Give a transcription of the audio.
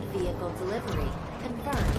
ground vehicle delivery confirmed.